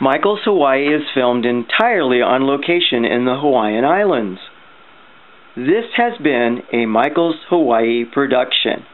Michael's Hawaii is filmed entirely on location in the Hawaiian Islands. This has been a Michael's Hawaii production.